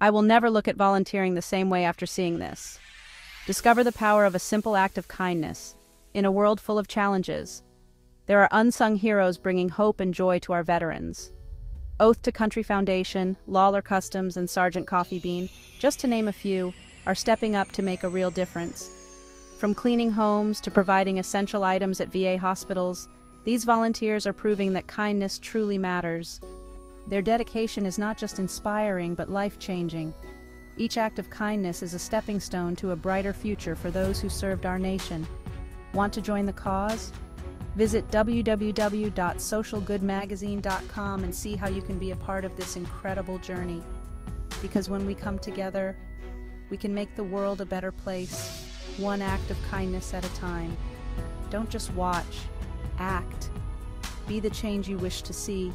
I will never look at volunteering the same way after seeing this. Discover the power of a simple act of kindness in a world full of challenges. There are unsung heroes bringing hope and joy to our veterans. Oath to Country Foundation, Lawler Customs, and Sergeant Coffee Bean, just to name a few, are stepping up to make a real difference. From cleaning homes to providing essential items at VA hospitals, these volunteers are proving that kindness truly matters. Their dedication is not just inspiring but life-changing. Each act of kindness is a stepping stone to a brighter future for those who served our nation. Want to join the cause? Visit www.socialgoodmagazine.com and see how you can be a part of this incredible journey. Because when we come together, we can make the world a better place, one act of kindness at a time. Don't just watch, act. Be the change you wish to see.